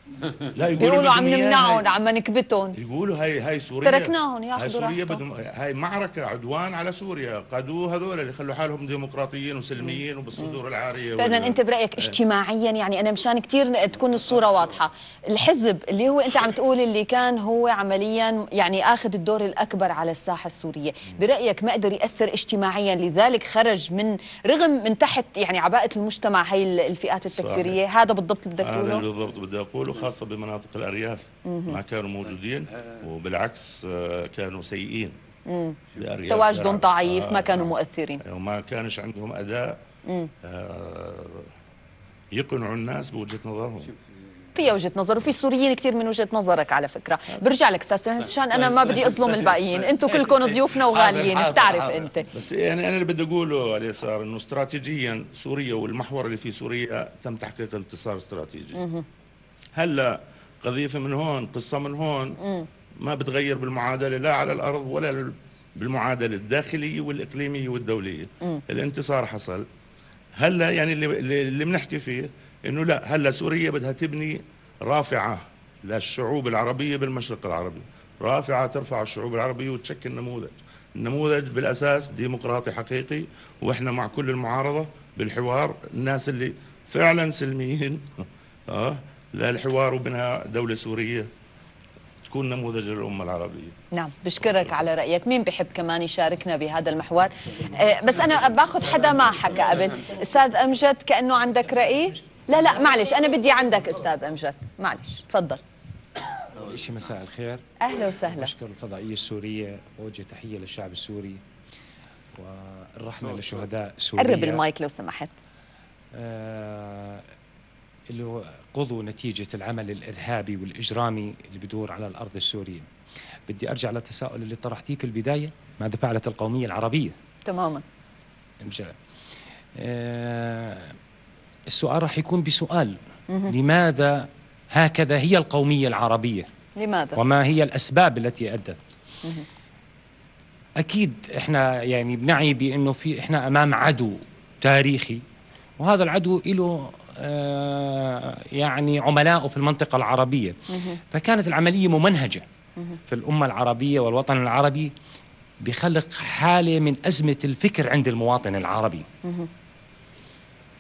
<laughs> لا بيقولوا عم. نمنعهم عم نكبتهم. يقولوا هاي هاي سوريا. تركناهم ياخذوا هاي سوريا. بدهم هاي معركة عدوان على سوريا. قادوه هذول اللي خلوا حالهم ديمقراطيين وسلميين وبالصدور العارية فاذا وال- أنت برأيك اجتماعيا يعني أنا مشان كثير تكون الصورة واضحة. الحزب اللي هو أنت عم تقول اللي كان هو عمليا يعني آخذ الدور الأكبر على الساحة السورية. برأيك ما قدر يأثر اجتماعيا؟ لذلك خرج من رغم من تحت يعني عباءة المجتمع هي الفئات التكفيرية. هذا بالضبط اللي بدك هذا تقوله اللي بالضبط بدي أقوله. خاصة بمناطق الأرياف ما كانوا موجودين وبالعكس آه، كانوا سيئين تواجدهم. ضعيف ما آه، كانوا آه. مؤثرين. وما كانش عندهم أداء مم. آه، يقنعوا الناس بوجهة نظرهم. فيها وجهة نظر وفي سوريين كثير من وجهة نظرك على فكرة. برجع لك أستاذ عشان أنا ما بدي أظلم الباقيين. أنتم كلكم ضيوفنا وغاليين. بتعرف. أنت. بس يعني أنا اللي بدي أقوله على اليسار إنه استراتيجيا سوريا والمحور اللي في سوريا تم تحقيق انتصار استراتيجي. هلا قذيفة من هون قصة من هون. ما بتغير بالمعادلة لا على الأرض ولا بالمعادلة الداخلية والإقليمية والدولية. الانتصار حصل. هلا يعني اللي اللي اللي بنحكي فيه إنه لا هلا سوريا بدها تبني رافعة للشعوب العربية بالمشرق العربي. رافعة ترفع الشعوب العربية وتشكل نموذج. النموذج بالأساس ديمقراطي حقيقي وإحنا مع كل المعارضة بالحوار. الناس اللي فعلا سلميين <laughs> آه للحوار وبناء دولة سورية تكون نموذج للأمة العربية. نعم بشكرك على رأيك. مين بحب كمان يشاركنا بهذا المحور؟ آه، بس أنا باخذ حدا ما حكى قبل. أستاذ أمجد كأنه عندك رأي؟ لا لا معلش أنا بدي عندك أستاذ أمجد. معلش تفضل. أول شيء مساء الخير. أهلا وسهلا. أشكر الفضائية السورية وأوجه تحية للشعب السوري والرحمة لشهداء سوريا. قرب المايك لو سمحت. آه، اللي قضوا نتيجة العمل الإرهابي والإجرامي اللي بدور على الأرض السورية. بدي أرجع للتساؤل اللي طرحتيه في البداية ماذا فعلت القومية العربية؟ تماما. نرجع آه، السؤال راح يكون بسؤال. لماذا هكذا هي القومية العربية؟ لماذا؟ وما هي الأسباب التي أدت. أكيد إحنا يعني بنعي بأنه في إحنا أمام عدو تاريخي وهذا العدو له يعني عملاء في المنطقة العربية. فكانت العملية ممنهجة. في الأمة العربية والوطن العربي بخلق حالة من أزمة الفكر عند المواطن العربي.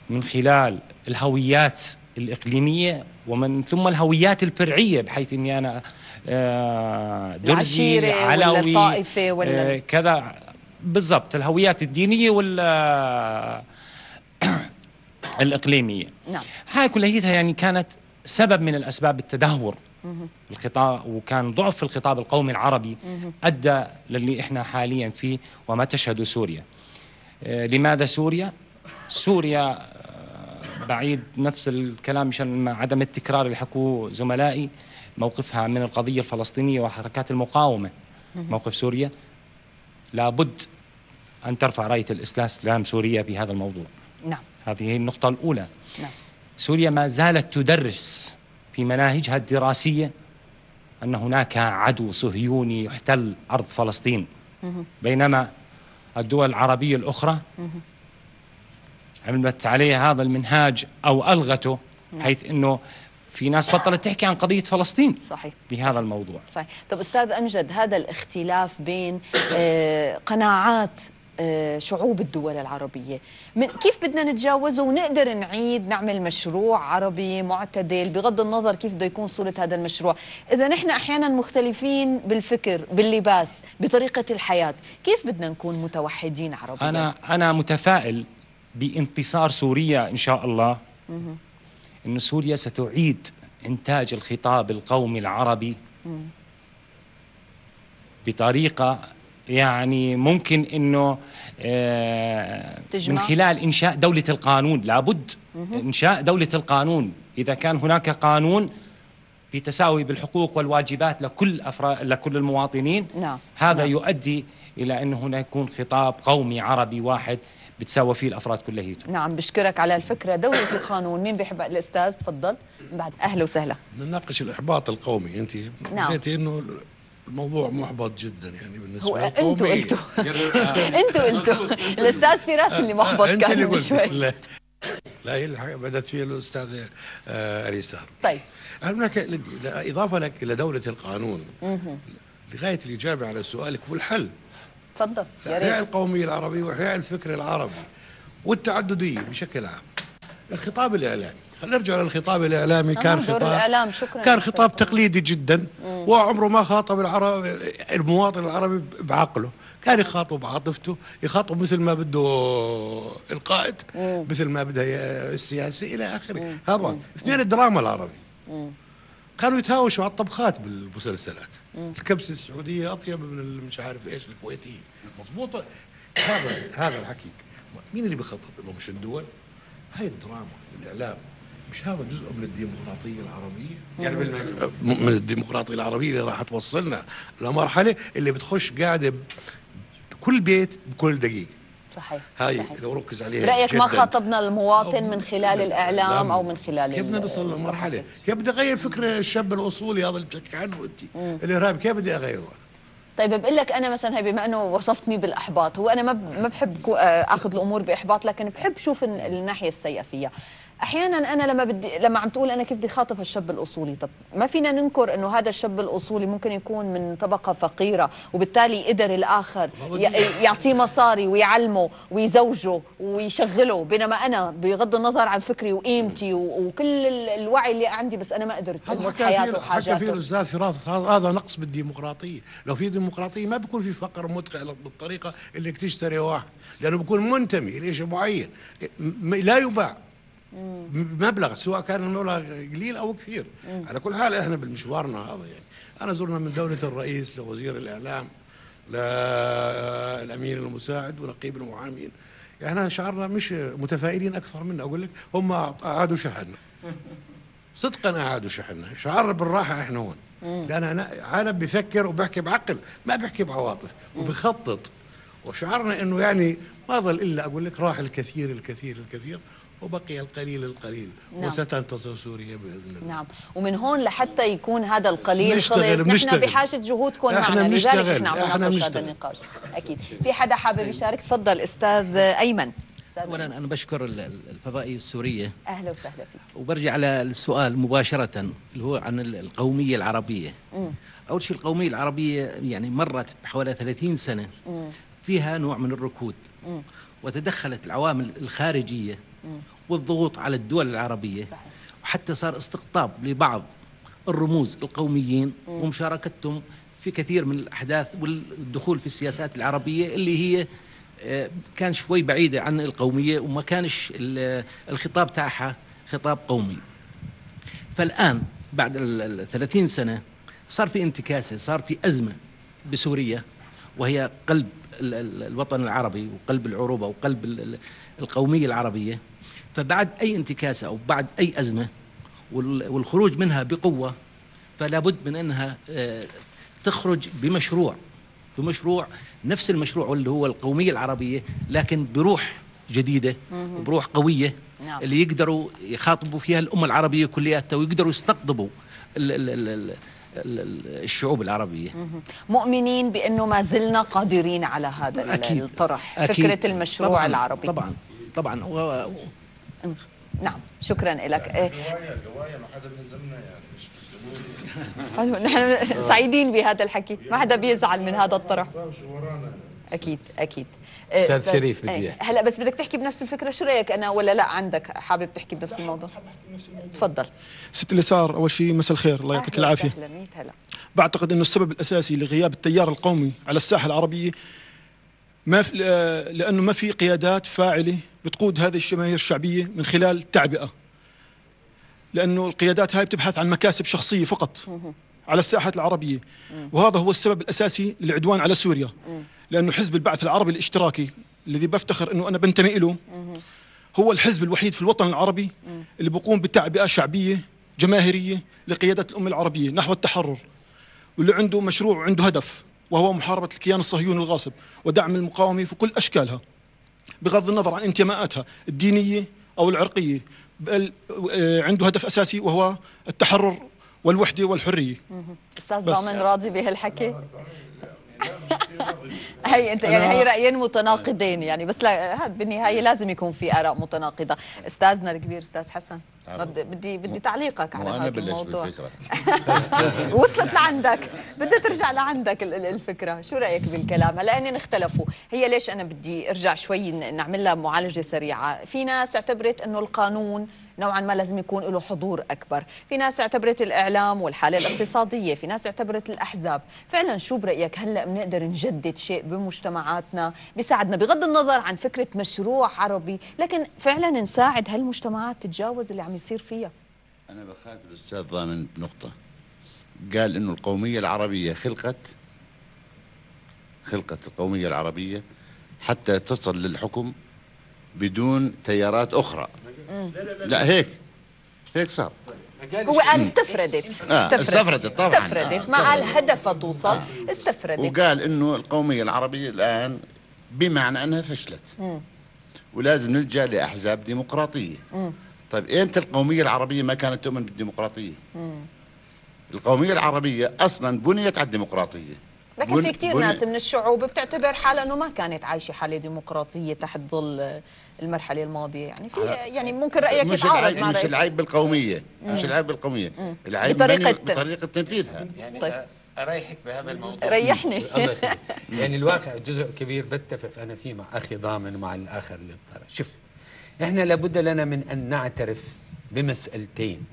من خلال الهويات الإقليمية ومن ثم الهويات الفرعية بحيث أني أنا آه، درزي علوي ولا آه، كذا بالضبط الهويات الدينية وال آه، الإقليمية نعم هاي كليتها يعني كانت سبب من الأسباب التدهور. الخطاب وكان ضعف الخطاب القومي العربي. أدى للي إحنا حاليا فيه وما تشهده سوريا. آه، لماذا سوريا؟ سوريا آه، بعيد نفس الكلام مشان عدم التكرار اللي حكوه زملائي موقفها من القضية الفلسطينية وحركات المقاومة مهم. موقف سوريا لابد أن ترفع راية الاستسلام سوريا في هذا الموضوع. نعم هذه هي النقطة الأولى. نعم سوريا ما زالت تدرس في مناهجها الدراسية أن هناك عدو صهيوني يحتل أرض فلسطين مهم. بينما الدول العربية الأخرى مهم. عملت عليه هذا المنهاج أو ألغته نعم. حيث أنه في ناس بطلت تحكي عن قضية فلسطين صحيح بهذا الموضوع صحيح طب أستاذ أمجد هذا الاختلاف بين آه، قناعات شعوب الدول العربية. من كيف بدنا نتجاوزه ونقدر نعيد نعمل مشروع عربي معتدل؟ بغض النظر كيف بده يكون صورة هذا المشروع. إذا نحن أحيانا مختلفين بالفكر باللباس بطريقة الحياة كيف بدنا نكون متوحدين عربيا؟ أنا أنا متفائل بانتصار سوريا إن شاء الله. أن سوريا ستعيد إنتاج الخطاب القومي العربي. بطريقة يعني ممكن إنه آه، تجمع. من خلال إنشاء دولة القانون لابد. إنشاء دولة القانون إذا كان هناك قانون في تساوي بالحقوق والواجبات لكل أفراد لكل المواطنين نعم هذا نعم. يؤدي إلى أنه هنا يكون خطاب قومي عربي واحد بتساوى فيه الأفراد كلياتهم نعم بشكرك على الفكرة دولة القانون مين بيحب الأستاذ تفضل بعد أهلا وسهلا نناقش الإحباط القومي أنت نعم. إنه الموضوع محبط جدا يعني بالنسبة هو للقومية. أنتوا قلتوا <laughs> <laughs> أنتوا. أنتوا <laughs> الأستاذ فراس اللي محبط اللي كان من قلت. شوي. لا. لا هي الحقيقة بدأت فيها الأستاذ آه اليسار طيب. هناك إضافة لك إلى دولة القانون. لغاية الإجابة على سؤالك والحل. تفضل. يا احياء ريت. القوميه العربيه واحياء الفكر العربي. والتعددية بشكل عام. الخطاب الإعلامي. نرجع للخطاب الإعلامي كان أها، دور خطاب الإعلام شكرا كان خطاب تقليدي جدا. وعمره ما خاطب العرب المواطن العربي بعقله كان يخاطب بعاطفته يخاطب مثل ما بده القائد مم. مثل ما بده السياسي إلى آخره. هذا. اثنين الدراما العربي مم. كانوا يتهاوشوا على الطبخات بالمسلسلات. الكبسة السعودية أطيب من مش عارف إيش الكويتية مضبوطة هذا هذا الحكي مين اللي بيخطط إنه مش الدول هاي الدراما الإعلام مش هذا جزء من الديمقراطية العربية من الديمقراطية العربية اللي راح توصلنا لمرحلة اللي بتخش قاعدة ب- كل بيت بكل دقيقة صحيح هاي صحيح. لو ركز عليها برأيك ما. خاطبنا المواطن من خلال الإعلام لا. أو من خلال كيف بدنا نصل لمرحله كيف بدي أغير فكر الشاب الأصولي هذا اللي بتحكي عنه. أنت الارهاب كيف بدي أغيره طيب بقول لك أنا مثلا هي بما إنه وصفتني بالإحباط هو أنا ما ب- ما بحب أخذ الأمور بإحباط لكن بحب شوف الن- الناحية السيئة فيها أحيانا أنا لما بدي لما عم تقول أنا كيف بدي خاطب هالشاب الأصولي؟ طب ما فينا ننكر إنه هذا الشاب الأصولي ممكن يكون من طبقة فقيرة وبالتالي قدر الآخر يعطيه مصاري ويعلمه ويزوجه ويشغله بينما أنا بغض النظر عن فكري وقيمتي وكل ال- الوعي اللي عندي بس أنا ما قدرت حياته فيه حكى فيه وحاجاته. الأستاذ فراس. هذا نقص بالديمقراطية، لو في ديمقراطية ما بيكون في فقر مدقع بالطريقة اللي تشتري واحد، لأنه بيكون منتمي لشيء معين لا يباع. بمبلغ سواء كان المبلغ قليل أو كثير، على كل حال إحنا بالمشوارنا هذا يعني، أنا زرنا من دولة الرئيس لوزير الإعلام للامين المساعد ونقيب المحامين إحنا شعرنا مش متفائلين أكثر منا أقول لك هم أعادوا شحننا. <laughs> صدقا أعادوا شحننا. شعرنا بالراحة إحنا هون. لأن أنا عالم بيفكر وبيحكي بعقل ما بيحكي بعواطف وبيخطط وشعرنا إنه يعني ما ظل إلا أقول لك راح الكثير الكثير الكثير. وبقي القليل القليل نعم. وستنتصر سوريا بإذن الله نعم ومن هون لحتى يكون هذا القليل خلص نحن. بحاجة جهودكم معنا لذلك بنشتغل. نحن عم نناقش هذا بنشتغل. النقاش أكيد في حدا حابب يشارك تفضل أستاذ أيمن اولا. أنا بشكر ال- ال- الفضائيه السورية أهلا وسهلا فيك وبرجع على السؤال مباشرة اللي هو عن ال- القومية العربية مم. أول شيء القومية العربية يعني مرت بحوالي 30 سنة مم. فيها نوع من الركود مم. وتدخلت العوامل الخارجية مم. والضغوط على الدول العربية صحيح. وحتى صار استقطاب لبعض الرموز القوميين مم. ومشاركتهم في كثير من الأحداث والدخول في السياسات العربية اللي هي آه، كان شوي بعيدة عن القومية وما كانش ال- الخطاب تاعها خطاب قومي. فالآن بعد ال ال- 30 سنة صار في انتكاسة، صار في أزمة بسوريا وهي قلب ال- ال- الوطن العربي وقلب العروبة وقلب ال- ال- القومية العربية. فبعد أي انتكاسه أو بعد أي أزمة وال- والخروج منها بقوة فلا بد من أنها آه، تخرج بمشروع بمشروع نفس المشروع اللي هو القومية العربية لكن بروح جديدة مهم. وبروح قوية نعم. اللي يقدروا يخاطبوا فيها الأمة العربية كلياتها ويقدروا يستقطبوا ال ال ال ال ال الشعوب العربية. مهم. مؤمنين بأنه ما زلنا قادرين على هذا أكيد. الطرح أكيد. فكرة المشروع طبعاً العربي. طبعا طبعا. و- نعم شكرا لك. إيه، رواية رواية ما حدا بيهزمنا يعني مش حلو نحن سعيدين بهذا الحكي. ما حدا بيزعل من هذا الطرح. أكيد أكيد. أستاذ بس- شريف بدي إيه، يحكي. هلا بس بدك تحكي بنفس الفكرة شو رأيك أنا؟ ولا لا عندك حابب تحكي بنفس الموضوع؟ تفضل. ست اليسار أول شيء مساء الخير الله يعطيك أهلاً العافية. هلا. بعتقد إنه السبب الأساسي لغياب التيار القومي على الساحة العربية ما في آه، لأنه ما في قيادات فاعلة بتقود هذه الجماهير الشعبية من خلال التعبئه لأنه القيادات هاي بتبحث عن مكاسب شخصية فقط. على الساحة العربية مم. وهذا هو السبب الأساسي للعدوان على سوريا مم. لأنه حزب البعث العربي الاشتراكي الذي بفتخر إنه أنا بنتمي له. هو الحزب الوحيد في الوطن العربي. اللي بيقوم بتعبئة شعبية جماهيرية لقيادة الأمة العربية نحو التحرر واللي عنده مشروع وعنده هدف وهو محاربة الكيان الصهيوني الغاصب ودعم المقاومة في كل أشكالها بغض النظر عن انتماءاتها الدينية أو العرقية بل آه، عنده هدف أساسي وهو التحرر والوحدة والحرية. مهم. أستاذ. ضامن راضي بهالحكي؟ <laughs> هي أنت يعني هي رأيين متناقضين يعني بس لا هاد بالنهاية لازم يكون في آراء متناقضة. أستاذنا الكبير أستاذ حسن ما بدي بدي بدي تعليقك على وأنا هذا بلش الموضوع. بالفكرة. <laughs> وصلت لعندك. بدها ترجع لعندك ال- ال- الفكرة. شو رأيك بالكلام؟ هلا هن اختلفوا. هي ليش أنا بدي أرجع شوي ن- نعمل لها معالجة سريعة؟ في ناس اعتبرت إنه القانون نوعا ما لازم يكون له حضور أكبر. في ناس اعتبرت الإعلام والحالة الاقتصادية في ناس اعتبرت الأحزاب. فعلا شو برأيك؟ هلا بنقدر نجدد شيء بمجتمعاتنا؟ بيساعدنا بغض النظر عن فكرة مشروع عربي لكن فعلا نساعد هالمجتمعات تتجاوز اللي عم يصير فيها. أنا بخالف الأستاذ ضامن نقطة. قال إنه القومية العربية خلقت خلقت القومية العربية حتى تصل للحكم بدون تيارات أخرى. مم. لا هيك. هيك صار. هو قال استفردت آه، استفردت. طبعاً. استفردت. آه، ما قال استفردت. هدفها توصل استفردت. وقال إنه القومية العربية الآن بمعنى أنها فشلت. ولازم نلجأ لأحزاب ديمقراطية. طيب إمتى القومية العربية ما كانت تؤمن بالديمقراطية. القومية العربية أصلا بنيت على الديمقراطية. لكن في كثير ناس من الشعوب بتعتبر حالها إنه ما كانت عايشة حالة ديمقراطية تحت ظل المرحلة الماضية. يعني في يعني ممكن رأيك مش يتعارض العيب مع مش رأيك. العيب بالقومية. مش مم. العيب بالقومية. مم. العيب بني- بطريقة تنفيذها. طيب. أريحك بهذا الموضوع. ريحني. <laughs> <laughs> يعني الواقع جزء كبير بتفق أنا فيه مع أخي ضامن ومع الآخر اللي اضطر شوف إحنا لابد لنا من أن نعترف بمسألتين.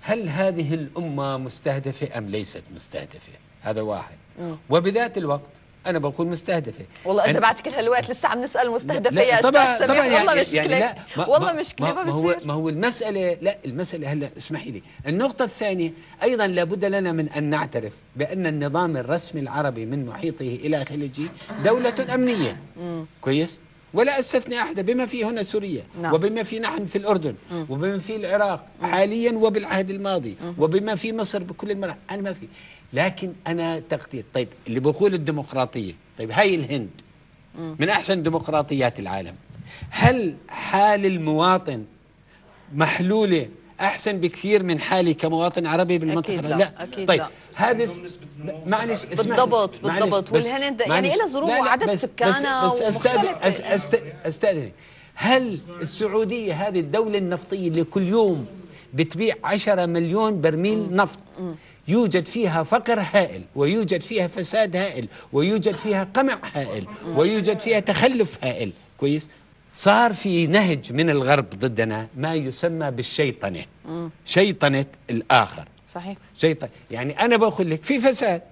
هل هذه الأمة مستهدفة أم ليست مستهدفة؟ هذا واحد مم. وبذات الوقت أنا بقول مستهدفة والله أنا- بعد كل هالوقت لسه عم نسأل مستهدفة يا طبعا طبعا سميح والله يعني, مشكلة يعني لا ما والله مشكلة ما, ما هو ما هو المساله لا المسألة هلا اسمحي لي النقطة الثانية أيضا لابد لنا من أن نعترف بأن النظام الرسمي العربي من محيطه إلى خليجه دولة أمنية مم. كويس ولا أستثني أحدا بما في هنا سوريا نعم. وبما في نحن في الأردن مم. وبما في العراق حاليا وبالعهد الماضي مم. وبما في مصر بكل المراحل أنا ما في لكن أنا تقدير طيب اللي بقول الديمقراطية طيب هاي الهند. من أحسن ديمقراطيات العالم هل حال المواطن محلولة أحسن بكثير من حالي كمواطن عربي بالمنطقة أكيد لا, لا، أكيد طيب لا. هذا معلش. بالضبط بالضبط والهند يعني. لها ظروف وعدد سكانها بس, بس أست- استاذني هل السعودية هذه الدولة النفطية اللي كل يوم بتبيع 10 مليون برميل نفط. مم. يوجد فيها فقر هائل ويوجد فيها فساد هائل ويوجد فيها قمع هائل ويوجد فيها تخلف هائل. كويس؟ صار في نهج من الغرب ضدنا ما يسمى بالشيطنة. مم. شيطنة الآخر. صحيح. شيطان يعني أنا بقول لك في فساد.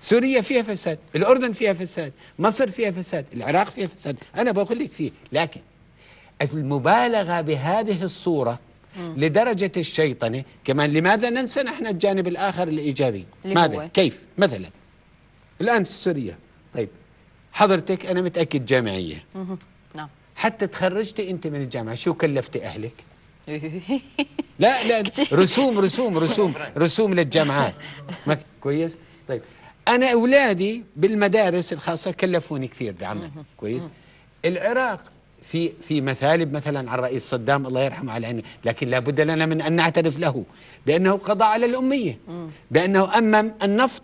سوريا فيها فساد الأردن فيها فساد مصر فيها فساد العراق فيها فساد أنا بقول لك فيه. لكن المبالغة بهذه الصورة مم. لدرجة الشيطنة. كمان لماذا ننسى نحن الجانب الآخر الإيجابي؟ اللي ماذا؟ هو؟ كيف؟ مثلا الآن في سوريا طيب حضرتك أنا متأكد جامعية. مهم. نعم. حتى تخرجتي أنت من الجامعة شو كلفتي أهلك؟ <laughs> لا لا رسوم رسوم رسوم رسوم للجامعات. <laughs> كويس؟ طيب أنا أولادي بالمدارس الخاصة كلفوني كثير بعمل. كويس؟ العراق في في مثالب مثلا عن الرئيس صدام الله يرحمه على عينه لكن لابد لنا من أن نعترف له بأنه قضى على الأمية مم. بأنه أمم النفط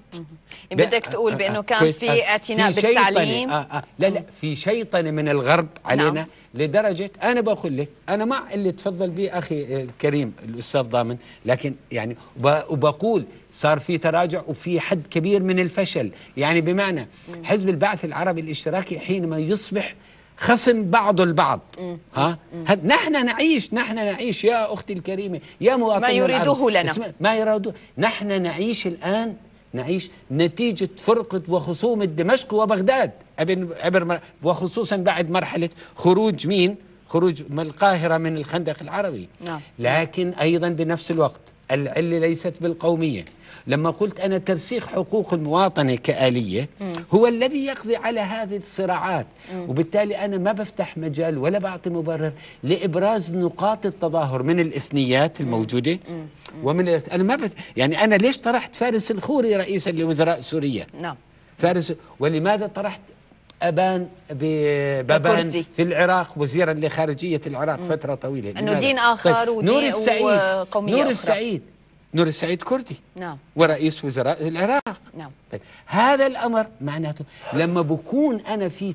بدك تقول بأنه كان كويس. في اعتناء في شيطنة. بالتعليم آه آه لا لا في شيطنة من الغرب علينا نعم. لدرجة أنا بقول لك أنا مع اللي تفضل به أخي الكريم الأستاذ ضامن لكن يعني وب- وبقول صار في تراجع وفي حد كبير من الفشل يعني بمعنى حزب البعث العربي الاشتراكي حينما يصبح خصم بعض البعض. ها نحن نعيش نحن نعيش يا أختي الكريمة يا مواطنين ما يريدوه. لنا. ما يريدوه نحن نعيش الآن نعيش نتيجة فرقة وخصومة دمشق وبغداد عبر عبر مر- وخصوصا بعد مرحلة خروج مين؟ خروج من القاهرة من الخندق العربي نعم لكن أيضا بنفس الوقت العلة ليست بالقومية لما قلت أنا ترسيخ حقوق المواطنة كآلية. هو الذي يقضي على هذه الصراعات. وبالتالي أنا ما بفتح مجال ولا بعطي مبرر لإبراز نقاط التظاهر من الإثنيات الموجودة. ومن أنا ما بت... يعني أنا ليش طرحت فارس الخوري رئيسا لوزراء سوريا نعم فارس ولماذا طرحت أبان ب- بابان الكردي. في العراق وزيرا لخارجية العراق فترة طويلة. إنه لماذا؟ دين آخر طيب، ودين نور السعيد نور. السعيد. نور السعيد كردي. نعم. ورئيس وزراء العراق. نعم. طيب هذا الأمر معناته لما بكون أنا في